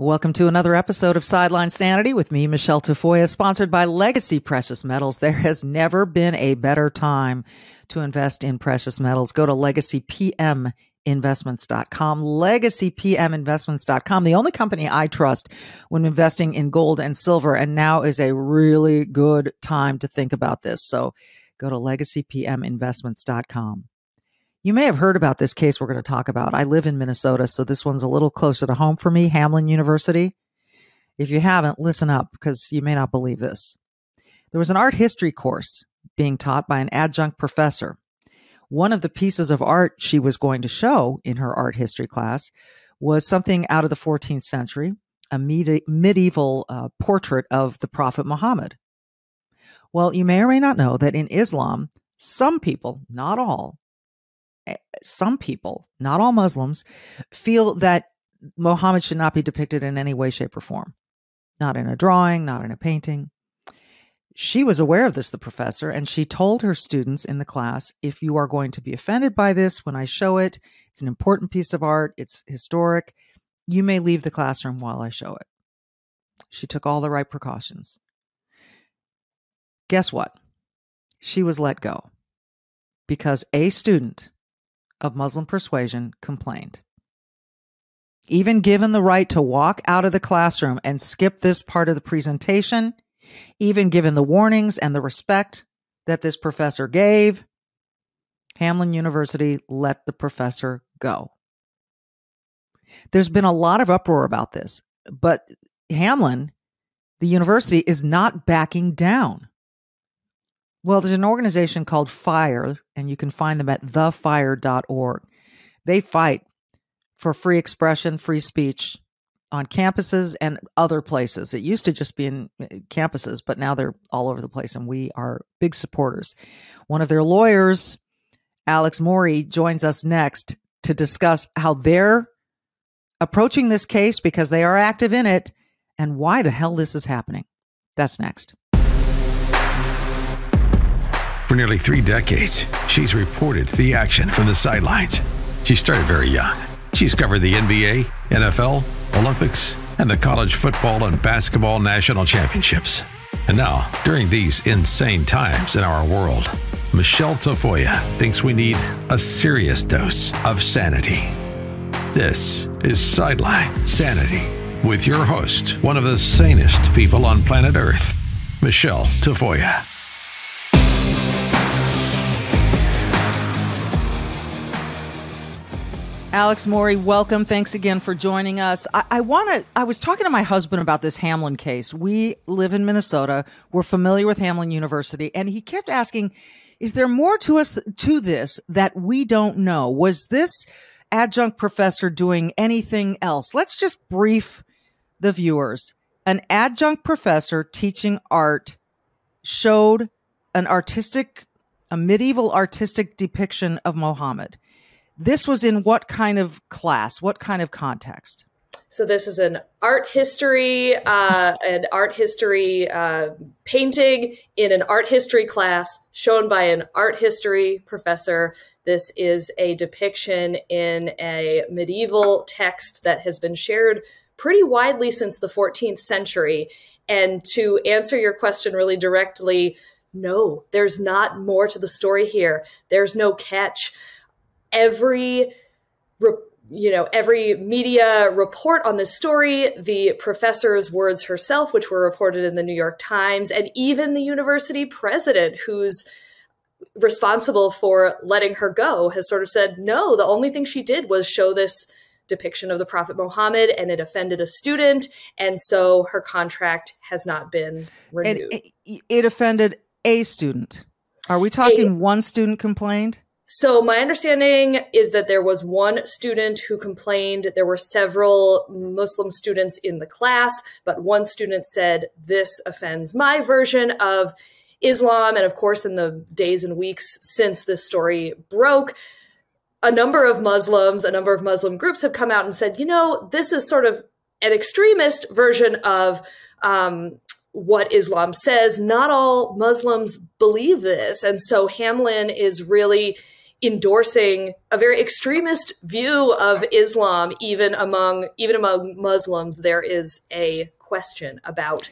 Welcome to another episode of Sideline Sanity with me, Michele Tafoya, sponsored by Legacy Precious Metals. There has never been a better time to invest in precious metals. Go to legacypminvestments.com, legacypminvestments.com, the only company I trust when investing in gold and silver. And now is a really good time to think about this. So go to legacypminvestments.com. You may have heard about this case we're going to talk about. I live in Minnesota, so this one's a little closer to home for me, Hamline University. If you haven't, listen up because you may not believe this. There was an art history course being taught by an adjunct professor. One of the pieces of art she was going to show in her art history class was something out of the 14th century, a medieval uh, portrait of the Prophet Muhammad. Well, you may or may not know that in Islam, some people, not all, Eh, some people, not all Muslims, feel that Muhammad should not be depicted in any way, shape, or form. Not in a drawing, not in a painting. She was aware of this, the professor, and she told her students in the class if you are going to be offended by this when I show it, it's an important piece of art, it's historic, you may leave the classroom while I show it. She took all the right precautions. Guess what? She was let go because a student of Muslim persuasion complained. Even given the right to walk out of the classroom and skip this part of the presentation, even given the warnings and the respect that this professor gave, Hamline University let the professor go. There's been a lot of uproar about this, but Hamline, the university, is not backing down. Well, there's an organization called FIRE, and you can find them at thefire.org. They fight for free expression, free speech on campuses and other places. It used to just be in uh, campuses, but now they're all over the place, and we are big supporters. One of their lawyers, Alex Morey, joins us next to discuss how they're approaching this case because they are active in it and why the hell this is happening. That's next. For nearly three decades, she's reported the action from the sidelines. She started very young. She's covered the NBA, NFL, Olympics, and the college football and basketball national championships. And now, during these insane times in our world, Michele Tafoya thinks we need a serious dose of sanity. This is Sideline Sanity with your host, one of the sanest people on planet Earth, Michele Tafoya. Alex Morey, welcome. Thanks again for joining us. I, I want to. I was talking to my husband about this Hamline case. We live in Minnesota. We're familiar with Hamline University, and he kept asking, "Is there more to us to this that we don't know? Was this adjunct professor doing anything else?" Let's just brief the viewers. An adjunct professor teaching art showed an artistic, a medieval artistic depiction of Mohammed this was in what kind of class? What kind of context? So this is an art history, uh, an art history uh, painting in an art history class shown by an art history professor. This is a depiction in a medieval text that has been shared pretty widely since the 14th century. And to answer your question really directly, no, there's not more to the story here. There's no catch every you know every media report on this story the professor's words herself which were reported in the new york times and even the university president who's responsible for letting her go has sort of said no the only thing she did was show this depiction of the prophet muhammad and it offended a student and so her contract has not been renewed. it, it offended a student. Are we talking a, one student complained so my understanding is that there was one student who complained. There were several Muslim students in the class, but one student said, this offends my version of Islam. And of course, in the days and weeks since this story broke, a number of Muslims, a number of Muslim groups have come out and said, you know, this is sort of an extremist version of um, what Islam says. Not all Muslims believe this. And so Hamline is really endorsing a very extremist view of Islam, even among even among Muslims, there is a question about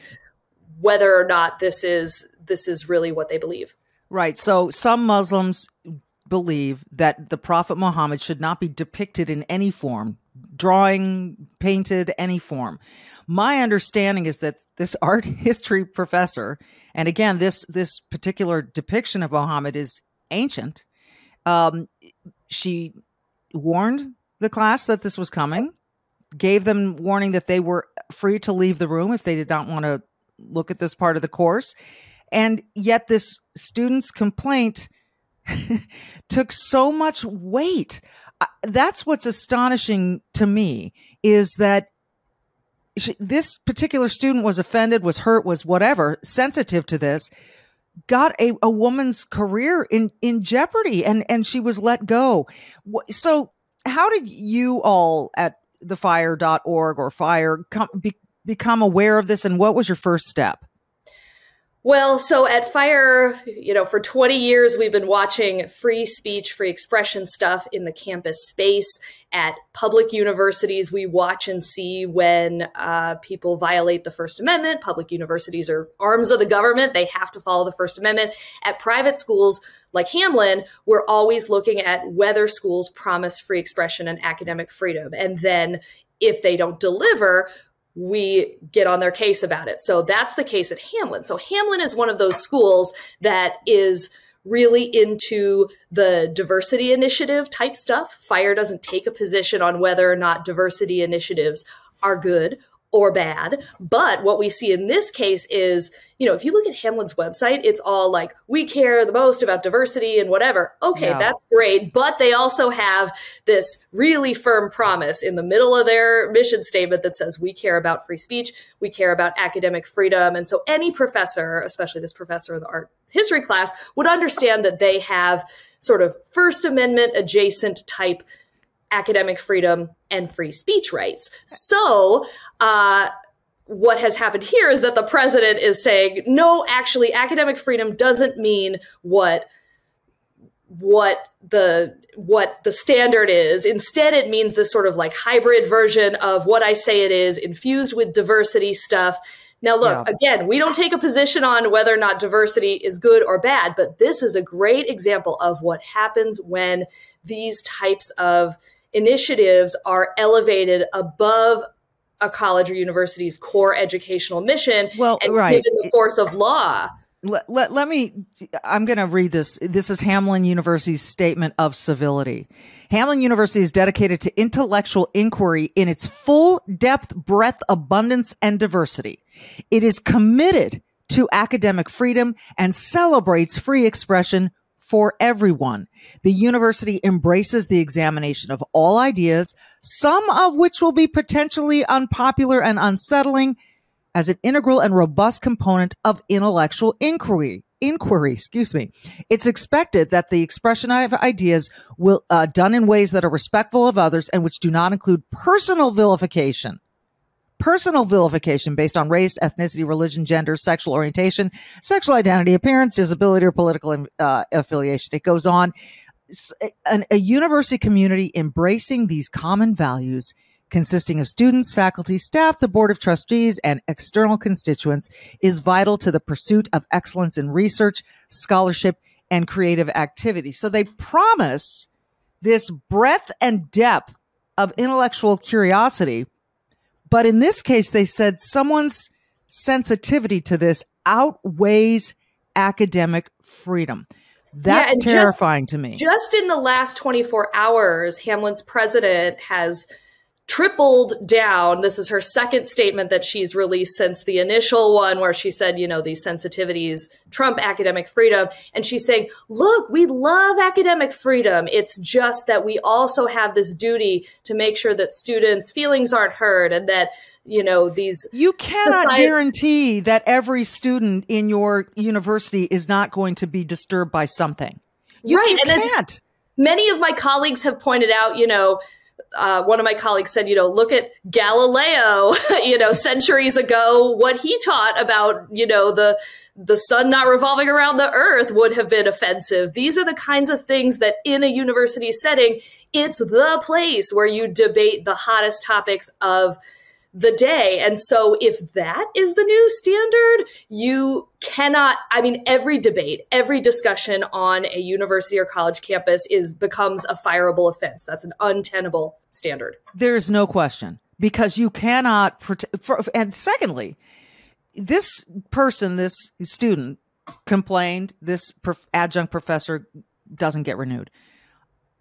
whether or not this is this is really what they believe. Right. So some Muslims believe that the Prophet Muhammad should not be depicted in any form, drawing, painted, any form. My understanding is that this art history professor, and again, this this particular depiction of Muhammad is ancient. Um, she warned the class that this was coming, gave them warning that they were free to leave the room if they did not want to look at this part of the course. And yet, this student's complaint took so much weight. That's what's astonishing to me is that she, this particular student was offended, was hurt, was whatever, sensitive to this, got a, a woman's career in, in jeopardy and, and she was let go. So how did you all at thefire.org or fire come, be, become aware of this and what was your first step? Well, so at Fire, you know, for 20 years, we've been watching free speech, free expression stuff in the campus space. At public universities, we watch and see when uh, people violate the First Amendment. Public universities are arms of the government, they have to follow the First Amendment. At private schools, like Hamline, we're always looking at whether schools promise free expression and academic freedom. And then if they don't deliver, we get on their case about it. So that's the case at Hamline. So Hamline is one of those schools that is really into the diversity initiative type stuff. Fire doesn't take a position on whether or not diversity initiatives are good or bad. But what we see in this case is, you know, if you look at Hamline's website, it's all like, we care the most about diversity and whatever. Okay, yeah. that's great. But they also have this really firm promise in the middle of their mission statement that says, we care about free speech, we care about academic freedom. And so any professor, especially this professor in the art history class, would understand that they have sort of First Amendment adjacent type academic freedom and free speech rights. So, uh, what has happened here is that the president is saying, no, actually, academic freedom doesn't mean what what the what the standard is. Instead, it means this sort of like hybrid version of what I say it is, infused with diversity stuff. Now, look, yeah. again, we don't take a position on whether or not diversity is good or bad, but this is a great example of what happens when these types of initiatives are elevated above a college or university's core educational mission well and right. given the force of law. Let, let, let me i'm going to read this. This is Hamline university's statement of civility. Hamline university is dedicated to intellectual inquiry in its full depth breadth abundance and diversity. It is committed to academic freedom and celebrates free expression for everyone. The university embraces the examination of all ideas, some of which will be potentially unpopular and unsettling as an integral and robust component of intellectual inquiry. Inquiry, excuse me. It's expected that the expression of ideas will uh, done in ways that are respectful of others and which do not include personal vilification personal vilification based on race, ethnicity, religion, gender, sexual orientation, sexual identity, appearance, disability, or political uh, affiliation. It goes on. A university community embracing these common values consisting of students, faculty, staff, the board of trustees, and external constituents is vital to the pursuit of excellence in research, scholarship, and creative activity. So they promise this breadth and depth of intellectual curiosity but in this case, they said someone's sensitivity to this outweighs academic freedom. That's yeah, terrifying just, to me. Just in the last 24 hours, Hamline's president has tripled down. This is her second statement that she's released since the initial one where she said, you know, these sensitivities trump academic freedom. And she's saying, look, we love academic freedom. It's just that we also have this duty to make sure that students' feelings aren't hurt and that you know these you cannot guarantee that every student in your university is not going to be disturbed by something you, right you and can't many of my colleagues have pointed out you know uh, one of my colleagues said, you know, look at Galileo, you know, centuries ago, what he taught about, you know, the the sun not revolving around the earth would have been offensive. These are the kinds of things that in a university setting, it's the place where you debate the hottest topics of the day. And so, if that is the new standard, you cannot. I mean, every debate, every discussion on a university or college campus is becomes a fireable offense. That's an untenable standard. There's no question because you cannot. And secondly, this person, this student, complained. This adjunct professor doesn't get renewed.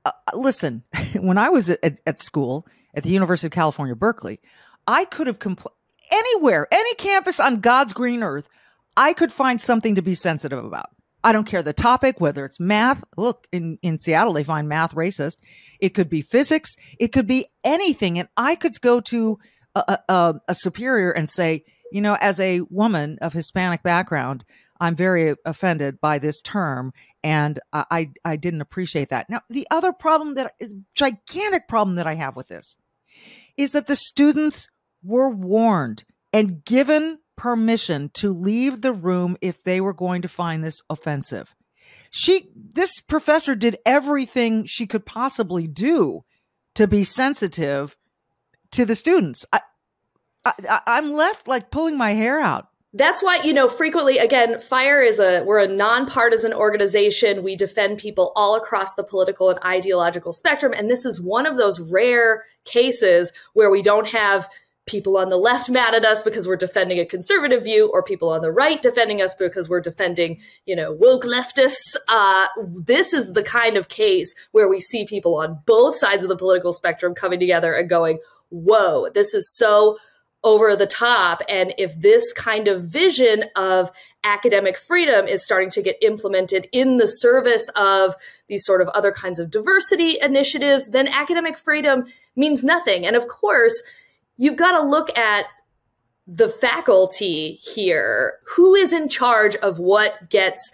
Uh, listen, when I was at, at school at the University of California, Berkeley, I could have compl- anywhere, any campus on God's green earth, I could find something to be sensitive about. I don't care the topic, whether it's math. Look, in, in Seattle, they find math racist. It could be physics. It could be anything. And I could go to a, a, a superior and say, you know, as a woman of Hispanic background, I'm very offended by this term, and I I didn't appreciate that. Now, the other problem that gigantic problem that I have with this is that the students were warned and given permission to leave the room if they were going to find this offensive. She, this professor did everything she could possibly do to be sensitive to the students. I, I, I'm left like pulling my hair out that's why you know frequently again fire is a we're a nonpartisan organization we defend people all across the political and ideological spectrum and this is one of those rare cases where we don't have people on the left mad at us because we're defending a conservative view or people on the right defending us because we're defending you know woke leftists uh, this is the kind of case where we see people on both sides of the political spectrum coming together and going whoa this is so over the top. And if this kind of vision of academic freedom is starting to get implemented in the service of these sort of other kinds of diversity initiatives, then academic freedom means nothing. And of course, you've got to look at the faculty here. Who is in charge of what gets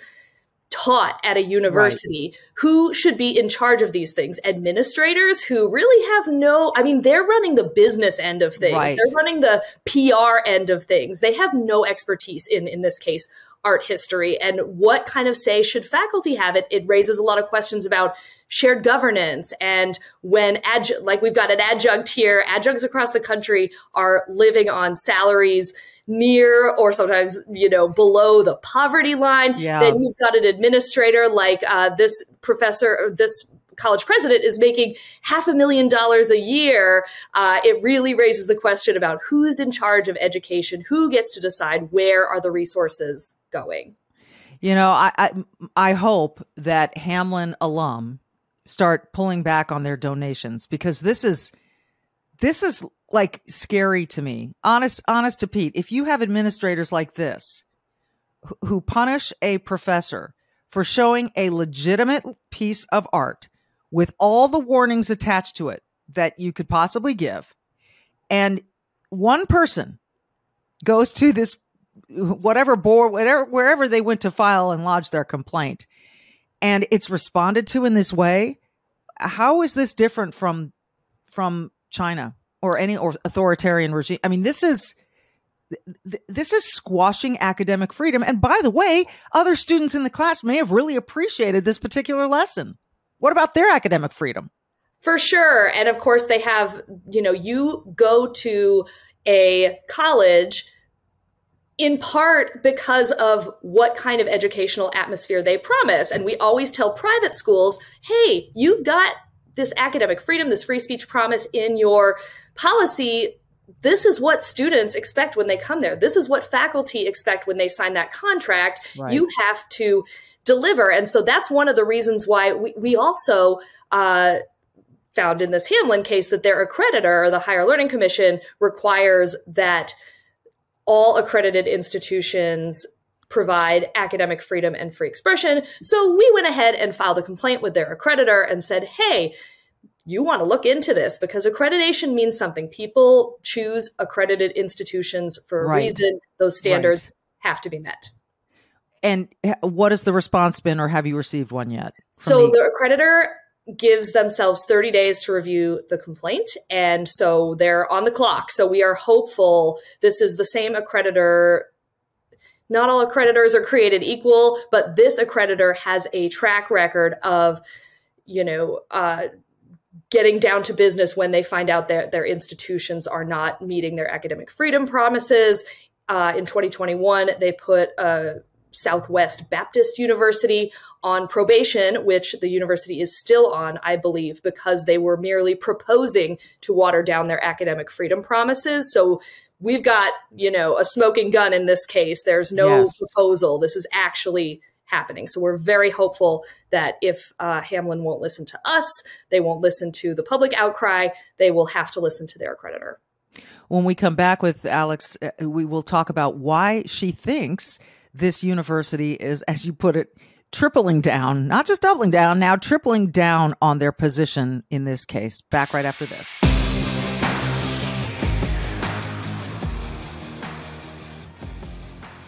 taught at a university right. who should be in charge of these things administrators who really have no i mean they're running the business end of things right. they're running the pr end of things they have no expertise in in this case art history and what kind of say should faculty have it it raises a lot of questions about shared governance. And when adjunct like we've got an adjunct here adjuncts across the country are living on salaries near or sometimes you know below the poverty line yeah. then you've got an administrator like uh, this professor this college president is making half a million dollars a year. Uh, it really raises the question about who's in charge of education who gets to decide where are the resources going. You know i i, I hope that Hamline alum start pulling back on their donations because this is this is like scary to me. Honest, honest to Pete, if you have administrators like this who punish a professor for showing a legitimate piece of art with all the warnings attached to it that you could possibly give, and one person goes to this whatever board, whatever wherever they went to file and lodge their complaint, and it's responded to in this way, how is this different from from China? or any or authoritarian regime. I mean, this is this is squashing academic freedom. And by the way, other students in the class may have really appreciated this particular lesson. What about their academic freedom? For sure. And of course, they have, you know, you go to a college in part because of what kind of educational atmosphere they promise. And we always tell private schools, hey, you've got this academic freedom, this free speech promise in your policy this is what students expect when they come there. This is what faculty expect when they sign that contract. Right. You have to deliver. And so that's one of the reasons why we, we also uh, found in this Hamline case that their accreditor, the Higher Learning Commission, requires that all accredited institutions provide academic freedom and free expression. So we went ahead and filed a complaint with their accreditor and said, hey, you want to look into this because accreditation means something. People choose accredited institutions for a right. reason. Those standards right. have to be met. And eh, what has the response been, or have you received one yet? So the-, the accreditor gives themselves 30 days to review the complaint. And so they're on the clock. So we are hopeful this is the same accreditor not all accreditors are created equal, but this accreditor has a track record of, you know, uh, getting down to business when they find out that their institutions are not meeting their academic freedom promises. Uh, in 2021, they put a Southwest Baptist University on probation, which the university is still on, I believe, because they were merely proposing to water down their academic freedom promises. So we've got, you know, a smoking gun in this case. There's no yes. proposal. This is actually happening. So we're very hopeful that if uh, Hamline won't listen to us, they won't listen to the public outcry, they will have to listen to their creditor. When we come back with Alex, uh, we will talk about why she thinks this university is, as you put it, tripling down, not just doubling down, now tripling down on their position in this case. Back right after this.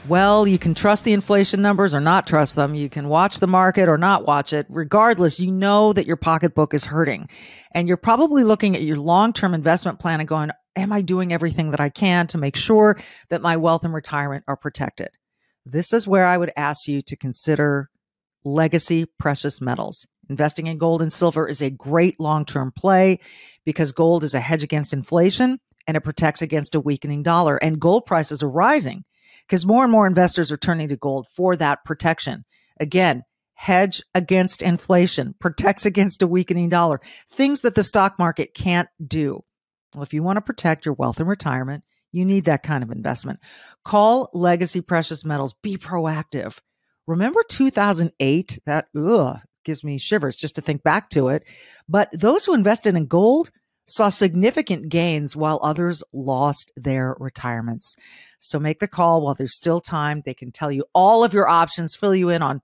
Well, you can trust the inflation numbers or not trust them. You can watch the market or not watch it. Regardless, you know that your pocketbook is hurting. And you're probably looking at your long term investment plan and going, Am I doing everything that I can to make sure that my wealth and retirement are protected? This is where I would ask you to consider legacy precious metals. Investing in gold and silver is a great long term play because gold is a hedge against inflation and it protects against a weakening dollar. And gold prices are rising because more and more investors are turning to gold for that protection. Again, hedge against inflation, protects against a weakening dollar, things that the stock market can't do. Well, if you want to protect your wealth and retirement, you need that kind of investment. Call Legacy Precious Metals. Be proactive. Remember 2008? That ugh, gives me shivers just to think back to it. But those who invested in gold saw significant gains while others lost their retirements. So make the call while there's still time. They can tell you all of your options, fill you in on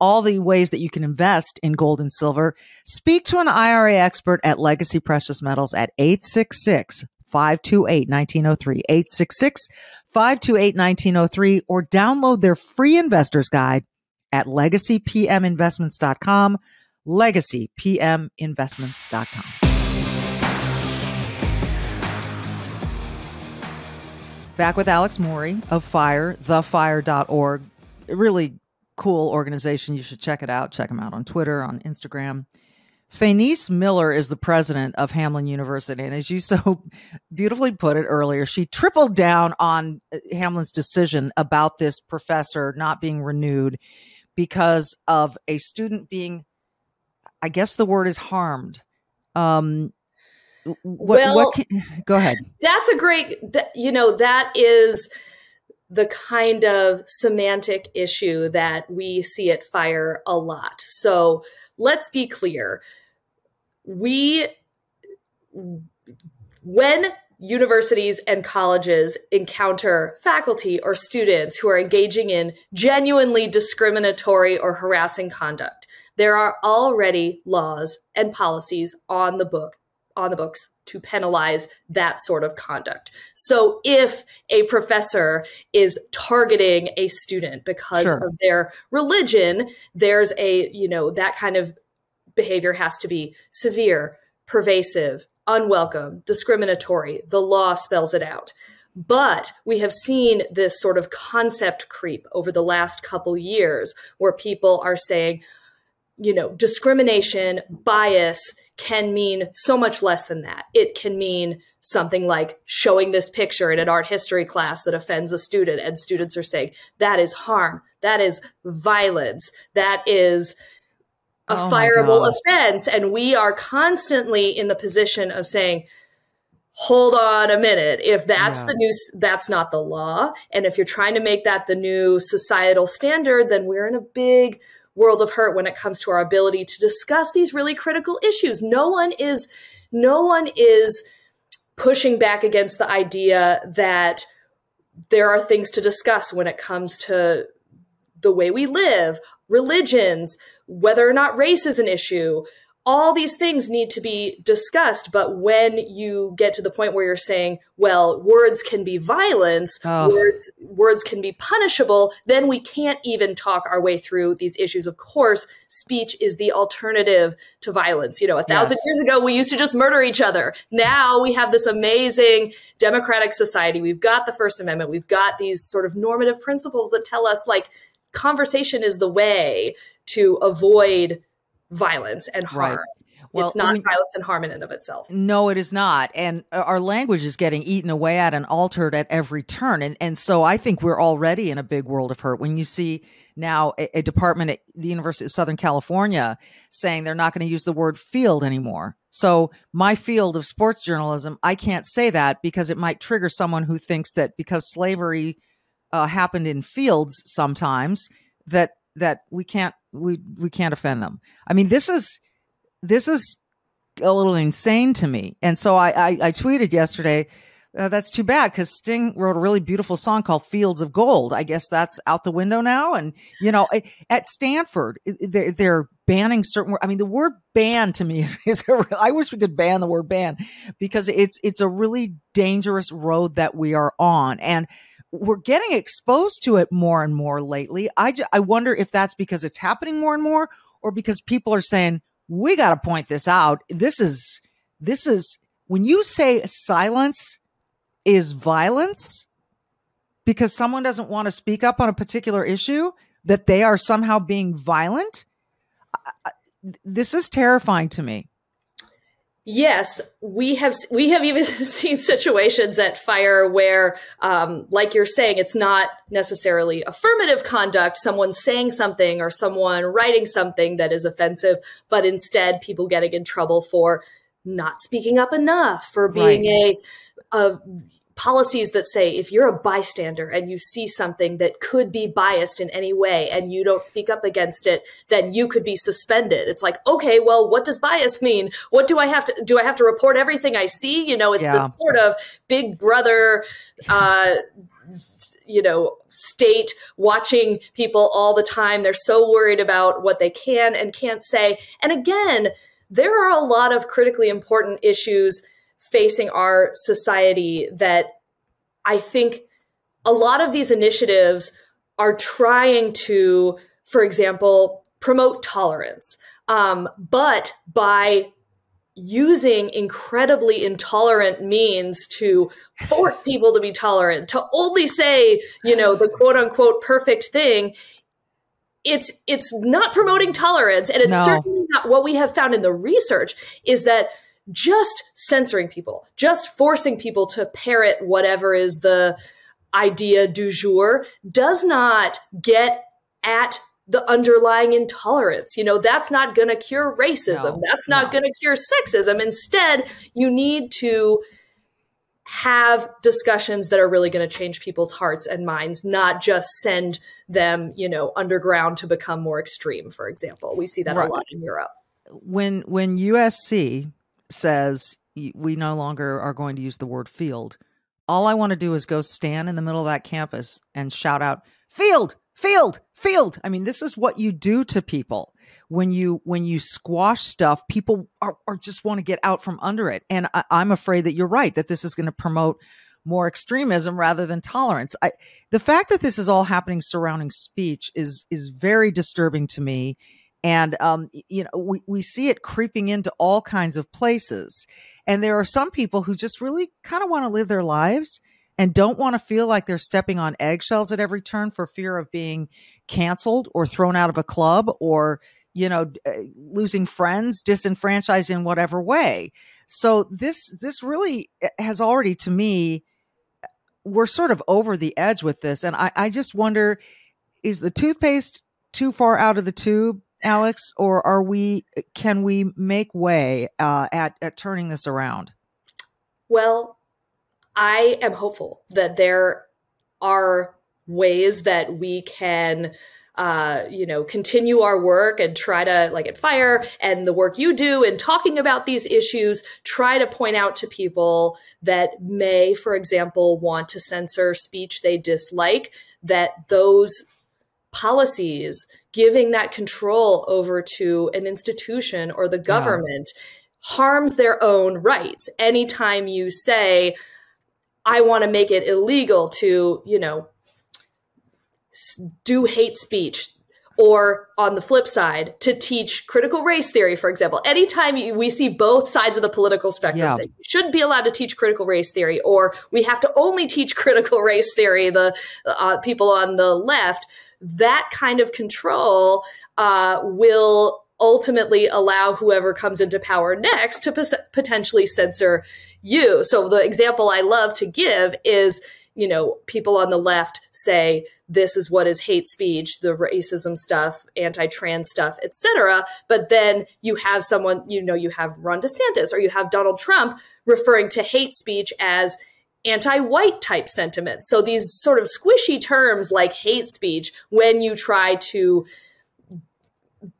all the ways that you can invest in gold and silver. Speak to an IRA expert at Legacy Precious Metals at 866 528 1903, 866 528 1903, or download their free investor's guide at legacypminvestments.com, legacypminvestments.com. Back with Alex Morey of FIRE, thefire.org. Really cool organization. You should check it out. Check them out on Twitter, on Instagram. Fayneese Miller is the president of Hamline University. And as you so beautifully put it earlier, she tripled down on Hamline's decision about this professor not being renewed because of a student being, I guess the word is harmed. Um, what, well, what can, go ahead. That's a great, you know, that is the kind of semantic issue that we see at Fire a lot. So let's be clear. We, when universities and colleges encounter faculty or students who are engaging in genuinely discriminatory or harassing conduct, there are already laws and policies on the book on the books to penalize that sort of conduct. So if a professor is targeting a student because sure. of their religion, there's a, you know, that kind of behavior has to be severe, pervasive, unwelcome, discriminatory. The law spells it out. But we have seen this sort of concept creep over the last couple years where people are saying, you know, discrimination, bias can mean so much less than that. It can mean something like showing this picture in an art history class that offends a student, and students are saying, that is harm, that is violence, that is a oh fireable offense. And we are constantly in the position of saying, hold on a minute if that's yeah. the new that's not the law and if you're trying to make that the new societal standard then we're in a big world of hurt when it comes to our ability to discuss these really critical issues. No one is no one is pushing back against the idea that there are things to discuss when it comes to the way we live, religions, whether or not race is an issue, all these things need to be discussed but when you get to the point where you're saying well words can be violence oh. words words can be punishable then we can't even talk our way through these issues. Of course speech is the alternative to violence. You know a thousand yes. years ago we used to just murder each other. Now we have this amazing democratic society. We've got the first amendment. We've got these sort of normative principles that tell us like conversation is the way to avoid violence and harm. Right. Well, it's not violence and harm in and of itself. No, it is not. And our language is getting eaten away at and altered at every turn. And and so I think we're already in a big world of hurt. When you see now a, a department at the University of Southern California saying they're not going to use the word field anymore. So my field of sports journalism, I can't say that because it might trigger someone who thinks that because slavery uh, happened in fields sometimes that that we can't we we can't offend them. I mean, this is this is a little insane to me. And so I I, I tweeted yesterday. Uh, that's too bad because Sting wrote a really beautiful song called Fields of Gold. I guess that's out the window now. And, you know, at Stanford, they're, they're banning certain. I mean, the word ban to me is, is a, I wish we could ban the word ban because it's, it's a really dangerous road that we are on. And we're getting exposed to it more and more lately. I, j- I wonder if that's because it's happening more and more or because people are saying, we got to point this out. This is, this is, when you say silence is violence because someone doesn't want to speak up on a particular issue, that they are somehow being violent. this is terrifying to me. Yes, we have we have even seen situations at fire where, um, like you're saying, it's not necessarily affirmative conduct, someone saying something or someone writing something that is offensive, but instead people getting in trouble for not speaking up enough, for being right. a, a policies that say if you're a bystander and you see something that could be biased in any way and you don't speak up against it then you could be suspended. It's like okay well what does bias mean? What do i have to do i have to report everything i see? You know it's yeah. this sort of big brother uh you know state watching people all the time. They're so worried about what they can and can't say. And again there are a lot of critically important issues facing our society that I think a lot of these initiatives are trying to, for example, promote tolerance, um, but by using incredibly intolerant means to force people to be tolerant, to only say, you know, the quote unquote perfect thing. It's it's not promoting tolerance, and it's no. certainly not what we have found in the research is that just censoring people, just forcing people to parrot whatever is the idea du jour does not get at the underlying intolerance. You know, that's not going to cure racism. No, that's not no. going to cure sexism. Instead, you need to have discussions that are really going to change people's hearts and minds, not just send them, you know, underground to become more extreme, for example. We see that right. a lot in Europe. When when USC says we no longer are going to use the word field. All I want to do is go stand in the middle of that campus and shout out, field, field, field. I mean, this is what you do to people when you when you squash stuff. People are, are just want to get out from under it, and I, I'm afraid that you're right that this is going to promote more extremism rather than tolerance. I, the fact that this is all happening surrounding speech is is very disturbing to me and um, you know we, we see it creeping into all kinds of places. And there are some people who just really kind of want to live their lives and don't want to feel like they're stepping on eggshells at every turn for fear of being canceled or thrown out of a club or you know uh, losing friends disenfranchised in whatever way. So this this really uh, has already to me we're sort of over the edge with this. And i, I just wonder is the toothpaste too far out of the tube Alex, or are we? Can we make way uh, at at turning this around? Well, I am hopeful that there are ways that we can uh, you know, continue our work and try to, like at Fire and the work you do in talking about these issues, try to point out to people that may, for example, want to censor speech they dislike, that those policies giving that control over to an institution or the government yeah. harms their own rights. Anytime you say, I want to make it illegal to, you know, do hate speech, or on the flip side, to teach critical race theory, for example. Anytime you, we see both sides of the political spectrum yeah. say you shouldn't be allowed to teach critical race theory, or we have to only teach critical race theory, the uh, people on the left, that kind of control uh, will ultimately allow whoever comes into power next to potentially censor you. So the example I love to give is, you know, people on the left say this is what is hate speech, the racism stuff, anti-trans stuff, etc. But then you have someone, you know, you have Ron DeSantis or you have Donald Trump referring to hate speech as anti-white type sentiments. So these sort of squishy terms like hate speech, when you try to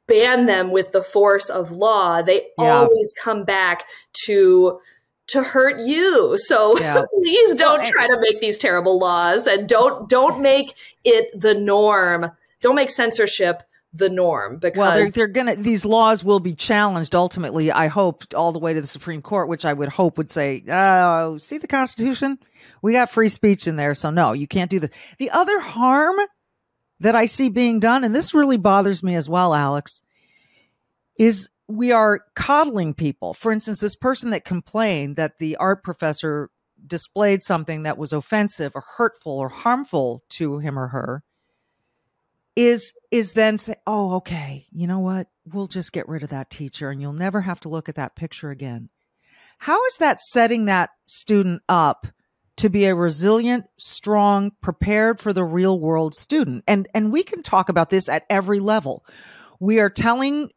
ban them with the force of law, they yeah. always come back to to hurt you. So yeah. please don't well, try to make these terrible laws and don't don't make it the norm. Don't make censorship the norm because well they're, they're gonna these laws will be challenged ultimately i hope all the way to the supreme court which i would hope would say oh see the constitution we got free speech in there so no you can't do this the other harm that i see being done and this really bothers me as well alex is we are coddling people. For instance, this person that complained that the art professor displayed something that was offensive or hurtful or harmful to him or her is is then say, "Oh, okay, you know what? We'll just get rid of that teacher and you'll never have to look at that picture again." How is that setting that student up to be a resilient, strong, prepared for the real world student? And and we can talk about this at every level. We are telling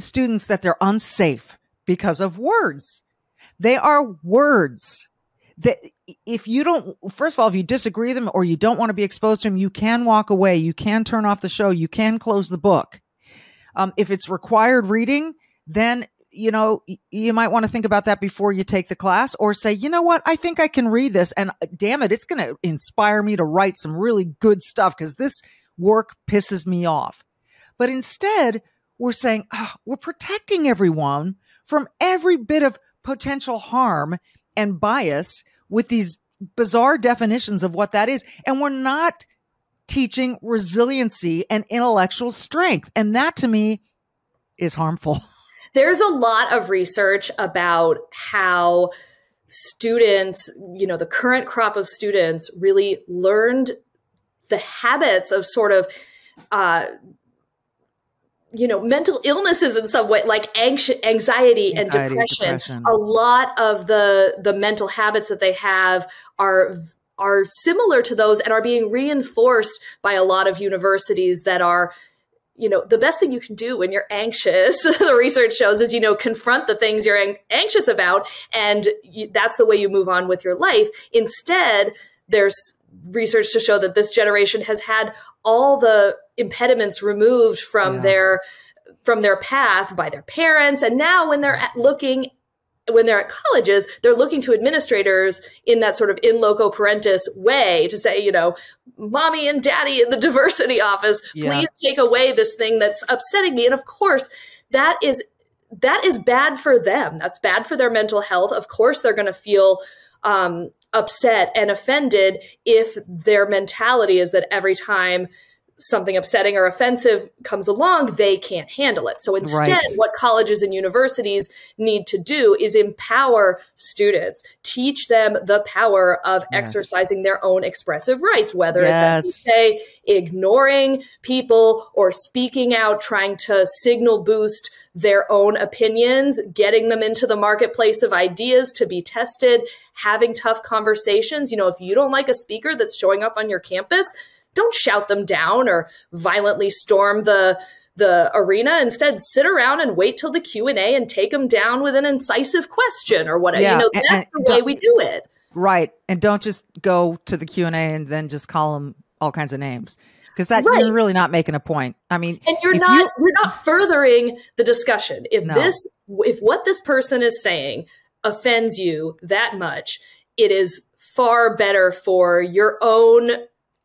students that they're unsafe because of words. They are words that if you don't, first of all, if you disagree with them or you don't want to be exposed to them, you can walk away. You can turn off the show. You can close the book. Um, if it's required reading, then you know, you might want to think about that before you take the class or say, you know what, I think I can read this and uh, damn it, it's going to inspire me to write some really good stuff because this work pisses me off. But instead, we're saying oh, we're protecting everyone from every bit of potential harm and bias with these bizarre definitions of what that is. And we're not teaching resiliency and intellectual strength. And that to me is harmful. There's a lot of research about how students, you know, the current crop of students really learned the habits of sort of uh, you know mental illnesses in some way like anxiety, anxiety, and depression. depression. a lot of the the mental habits that they have are are similar to those and are being reinforced by a lot of universities that are you know the best thing you can do when you're anxious the research shows is you know confront the things you're ang- anxious about and you, that's the way you move on with your life instead there's research to show that this generation has had all the impediments removed from yeah. their from their path by their parents and now when they're looking when they're at colleges they're looking to administrators in that sort of in loco parentis way to say you know mommy and daddy in the diversity office yeah. please take away this thing that's upsetting me and of course that is that is bad for them that's bad for their mental health of course they're going to feel um, upset and offended if their mentality is that every time something upsetting or offensive comes along, they can't handle it. So instead, right. what colleges and universities need to do is empower students, teach them the power of yes. exercising their own expressive rights, whether yes. it's, say, ignoring people or speaking out, trying to signal boost their own opinions, getting them into the marketplace of ideas to be tested, having tough conversations. You know, if you don't like a speaker that's showing up on your campus, don't shout them down or violently storm the the arena. Instead sit around and wait till the q&a and take them down with an incisive question or whatever. Yeah, you know that's and, and the way we do it. Right and don't just go to the q&a and then just call them all kinds of names because that right. you're really not making a point. I mean and you're not you, you're not furthering the discussion. If no. this if what this person is saying offends you that much it is far better for your own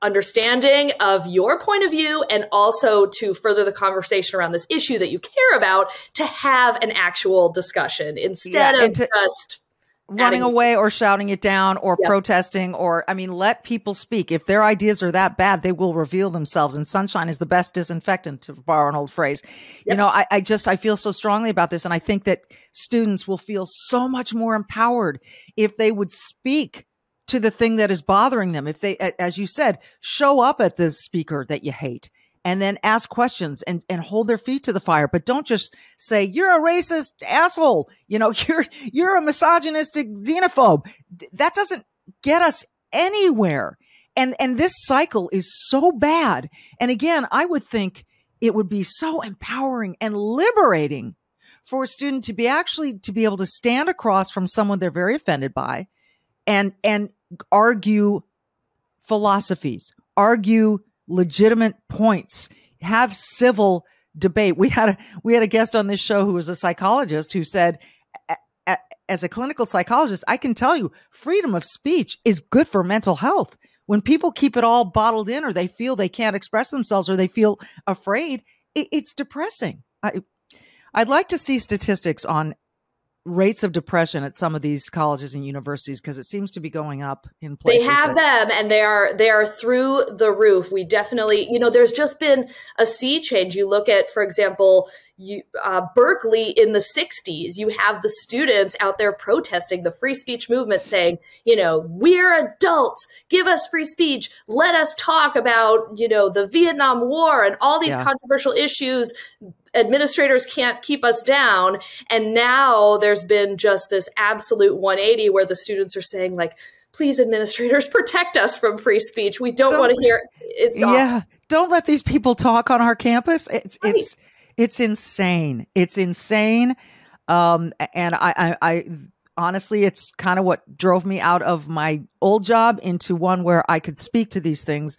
understanding of your point of view and also to further the conversation around this issue that you care about to have an actual discussion instead yeah, of just running away or shouting it down or yep. protesting or i mean let people speak if their ideas are that bad they will reveal themselves and sunshine is the best disinfectant to borrow an old phrase yep. you know I, I just i feel so strongly about this and i think that students will feel so much more empowered if they would speak to the thing that is bothering them if they as you said show up at the speaker that you hate and then ask questions and, and hold their feet to the fire. But don't just say, you're a racist asshole. You know, you're, you're a misogynistic xenophobe. That doesn't get us anywhere. And, and this cycle is so bad. And again, I would think it would be so empowering and liberating for a student to be actually to be able to stand across from someone they're very offended by and, and argue philosophies, argue legitimate points, have civil debate. We had a we had a guest on this show who was a psychologist who said as a clinical psychologist, I can tell you freedom of speech is good for mental health. When people keep it all bottled in or they feel they can't express themselves or they feel afraid, it, it's depressing. I, I'd like to see statistics on rates of depression at some of these colleges and universities because it seems to be going up in places. They have that- them and they are they are through the roof. We definitely, you know, there's just been a sea change. You look at, for example, you, uh, Berkeley in the 60s, you have the students out there protesting the free speech movement saying, you know, we're adults, give us free speech, let us talk about, you know, the Vietnam War and all these yeah. controversial issues. Administrators can't keep us down. And now there's been just this absolute 180 where the students are saying, like, please administrators protect us from free speech we don't, don't want to hear it's yeah don't let these people talk on our campus it's right. it's it's insane. It's insane. Um, and I, I, I honestly, it's kind of what drove me out of my old job into one where I could speak to these things.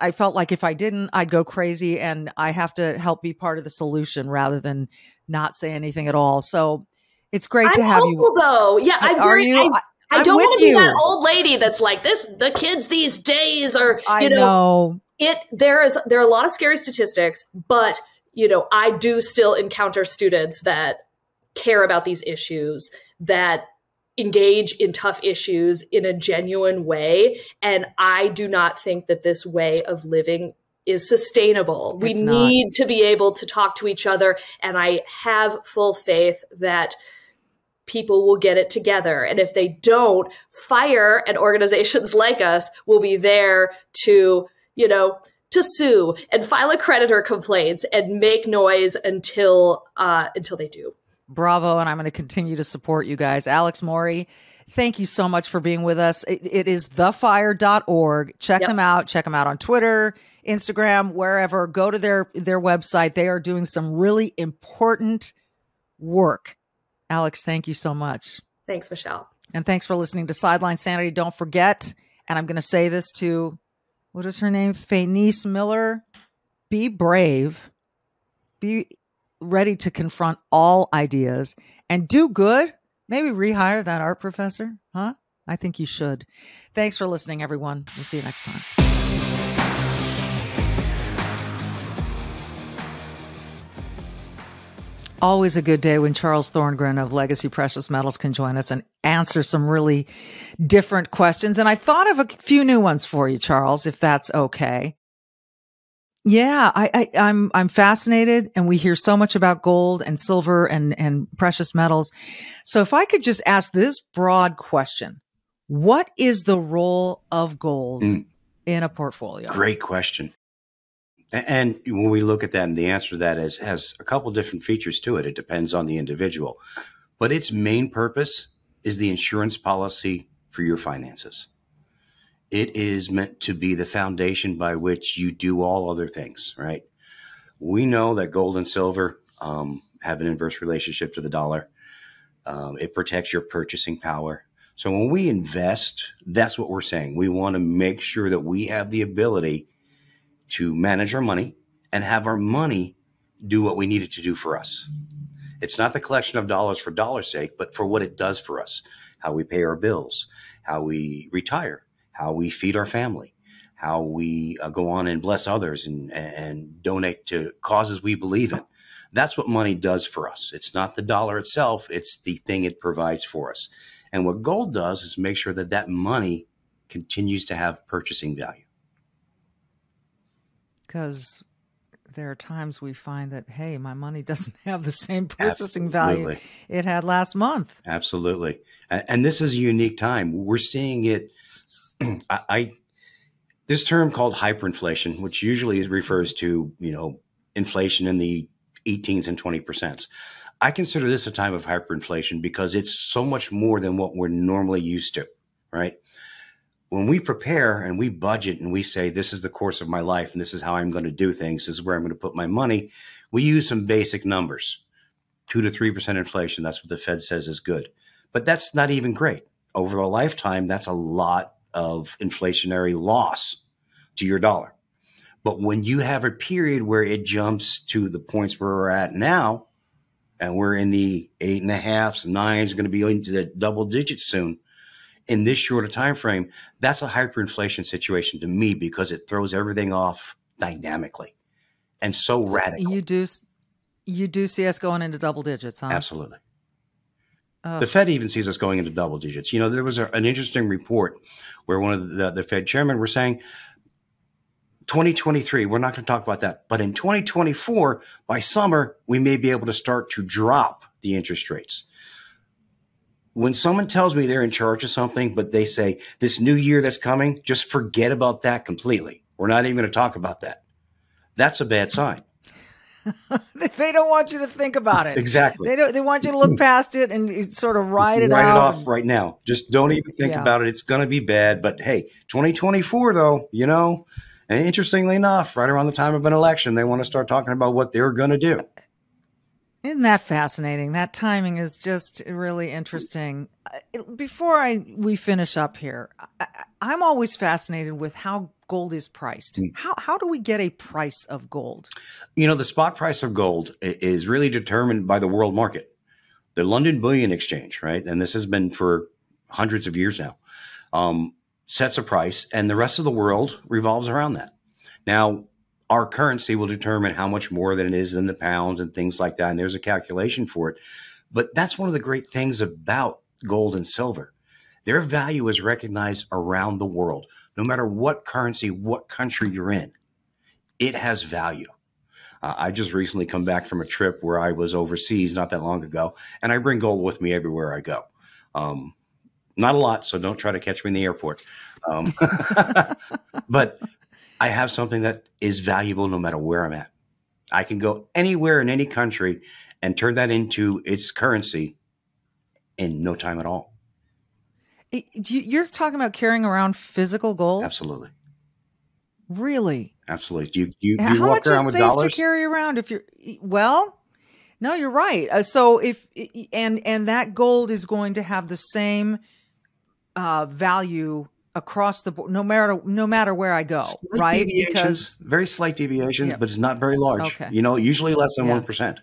I felt like if I didn't, I'd go crazy and I have to help be part of the solution rather than not say anything at all. So it's great I'm to have hopeful, you. though. Yeah, I'm very, I, I don't want to be that old lady that's like this. The kids these days are, you know, know, it. There is there are a lot of scary statistics, but you know, I do still encounter students that care about these issues, that engage in tough issues in a genuine way. And I do not think that this way of living is sustainable. It's we not. need to be able to talk to each other. And I have full faith that people will get it together. And if they don't, FIRE and organizations like us will be there to, you know, to sue and file accreditor complaints and make noise until uh, until they do. Bravo, and I'm going to continue to support you guys. Alex Morey, thank you so much for being with us. it, it is thefire.org. Check yep. them out. Check them out on Twitter, Instagram, wherever. Go to their their website. They are doing some really important work. Alex, thank you so much. Thanks, Michele. And thanks for listening to Sideline Sanity. Don't forget, and I'm going to say this to what is her name? Fayneese Miller. Be brave. Be ready to confront all ideas and do good. Maybe rehire that art professor, huh? I think you should. Thanks for listening, everyone. We'll see you next time. Always a good day when Charles Thorngren of Legacy Precious Metals can join us and answer some really different questions. And I thought of a few new ones for you, Charles, if that's okay. Yeah, I, I, I'm I'm fascinated, and we hear so much about gold and silver and and precious metals. So, if I could just ask this broad question: What is the role of gold mm. in a portfolio? Great question. And when we look at that, and the answer to that is has a couple different features to it. It depends on the individual, but its main purpose is the insurance policy for your finances. It is meant to be the foundation by which you do all other things. Right? We know that gold and silver um, have an inverse relationship to the dollar. Um, it protects your purchasing power. So when we invest, that's what we're saying. We want to make sure that we have the ability to manage our money and have our money do what we need it to do for us. It's not the collection of dollars for dollar's sake, but for what it does for us how we pay our bills, how we retire, how we feed our family, how we uh, go on and bless others and, and donate to causes we believe in. That's what money does for us. It's not the dollar itself, it's the thing it provides for us. And what gold does is make sure that that money continues to have purchasing value. Because there are times we find that, hey, my money doesn't have the same purchasing Absolutely. value it had last month. Absolutely. And this is a unique time. We're seeing it. I, I this term called hyperinflation, which usually refers to, you know, inflation in the 18s and 20 percent. I consider this a time of hyperinflation because it's so much more than what we're normally used to, right? When we prepare and we budget and we say, this is the course of my life and this is how I'm going to do things, this is where I'm going to put my money, we use some basic numbers. Two to 3% inflation, that's what the Fed says is good. But that's not even great. Over a lifetime, that's a lot of inflationary loss to your dollar. But when you have a period where it jumps to the points where we're at now, and we're in the eight and a halfs, nines, going to be into the double digits soon. In this shorter time frame, that's a hyperinflation situation to me because it throws everything off dynamically and so radical. You do, you do see us going into double digits, huh? Absolutely. Oh. The Fed even sees us going into double digits. You know, there was a, an interesting report where one of the, the Fed chairman were saying 2023, we're not going to talk about that. But in 2024, by summer, we may be able to start to drop the interest rates. When someone tells me they're in charge of something, but they say this new year that's coming, just forget about that completely. We're not even going to talk about that. That's a bad sign. they don't want you to think about it. Exactly. They don't. They want you to look past it and sort of ride it write out. it off right now. Just don't even think yeah. about it. It's going to be bad. But hey, 2024 though, you know, and interestingly enough, right around the time of an election, they want to start talking about what they're going to do. Isn't that fascinating? That timing is just really interesting. Before I we finish up here, I, am always fascinated with how gold is priced. Mm. How how do we get a price of gold? You know, the spot price of gold is really determined by the world market, the London Bullion Exchange, right? And this has been for hundreds of years now. Um, sets a price, and the rest of the world revolves around that. Now, our currency will determine how much more than it is in the pound and things like that. And there's a calculation for it. But that's one of the great things about gold and silver. Their value is recognized around the world. No matter what currency, what country you're in, it has value. Uh, I just recently come back from a trip where I was overseas not that long ago, and I bring gold with me everywhere I go. Um, not a lot, so don't try to catch me in the airport. Um, but I have something that is valuable no matter where I'm at. I can go anywhere in any country and turn that into its currency in no time at all. You're talking about carrying around physical gold? Absolutely. Really? Absolutely. Do you, you, do you How walk much around is with safe dollars? to carry around if you're well? No, you're right. Uh, so if and and that gold is going to have the same uh, value across the board, no matter no matter where I go, slight right? Because very slight deviations, yeah. but it's not very large. Okay. You know, usually less than one yeah.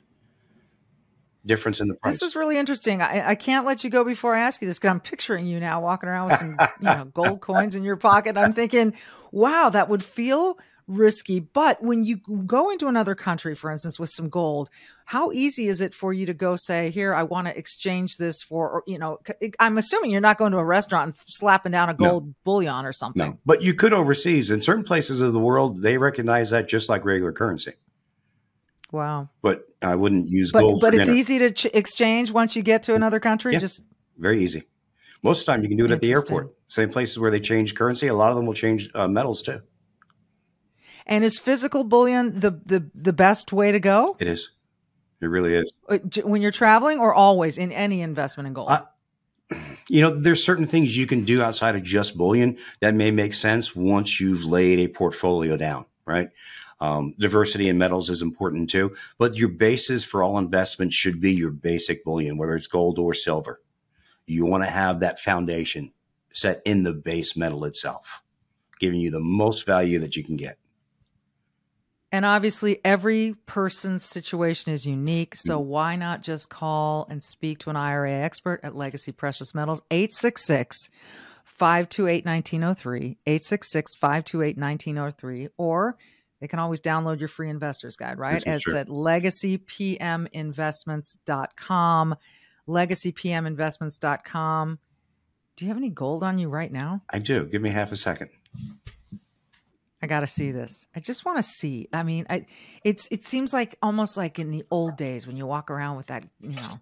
difference in the price. This is really interesting. I, I can't let you go before I ask you this because I'm picturing you now walking around with some you know gold coins in your pocket. I'm thinking, wow, that would feel risky. But when you go into another country, for instance, with some gold, how easy is it for you to go say, here, I want to exchange this for, or, you know, I'm assuming you're not going to a restaurant and slapping down a gold no. bullion or something. No. But you could overseas. In certain places of the world, they recognize that just like regular currency. Wow. But I wouldn't use but, gold. But it's dinner. easy to ch- exchange once you get to another country? Yeah. Just very easy. Most of the time, you can do it at the airport. Same places where they change currency. A lot of them will change uh, metals too. And is physical bullion the the the best way to go? It is. It really is. Uh, when you're traveling, or always in any investment in gold. Uh, you know, there's certain things you can do outside of just bullion that may make sense once you've laid a portfolio down, right? Um, diversity in metals is important too, but your basis for all investments should be your basic bullion, whether it's gold or silver. You want to have that foundation set in the base metal itself, giving you the most value that you can get. And obviously, every person's situation is unique. So, mm. why not just call and speak to an IRA expert at Legacy Precious Metals? 866 528 1903, 866 528 1903, or they can always download your free investor's guide, right? It's true. at legacypminvestments.com. Legacypminvestments.com. Do you have any gold on you right now? I do. Give me half a second. I got to see this. I just want to see. I mean, I it's it seems like almost like in the old days when you walk around with that, you know,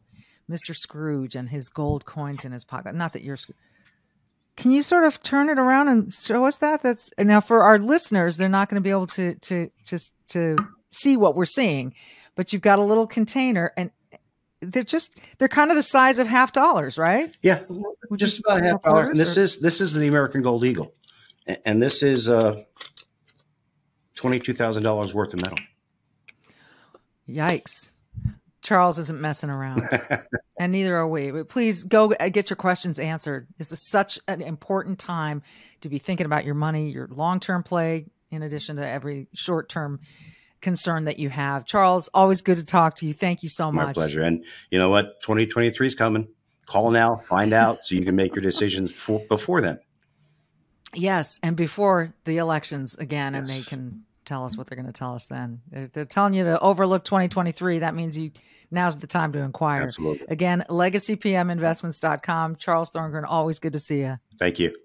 Mr. Scrooge and his gold coins in his pocket. Not that you're. Can you sort of turn it around and show us that? That's now for our listeners, they're not going to be able to to just to see what we're seeing, but you've got a little container and they're just they're kind of the size of half dollars, right? Yeah, just about half or dollar. And this or- is this is the American Gold Eagle, and this is uh, twenty two thousand dollars worth of metal. Yikes. Charles isn't messing around, and neither are we. But please go uh, get your questions answered. This is such an important time to be thinking about your money, your long term play, in addition to every short term concern that you have. Charles, always good to talk to you. Thank you so My much. pleasure. And you know what? Twenty twenty three is coming. Call now, find out, so you can make your decisions for, before then. Yes, and before the elections again, and they can tell us what they're going to tell us then. They're, they're telling you to overlook 2023. That means you now's the time to inquire. Absolutely. Again, legacypminvestments.com. Charles Thorngren, always good to see you. Thank you.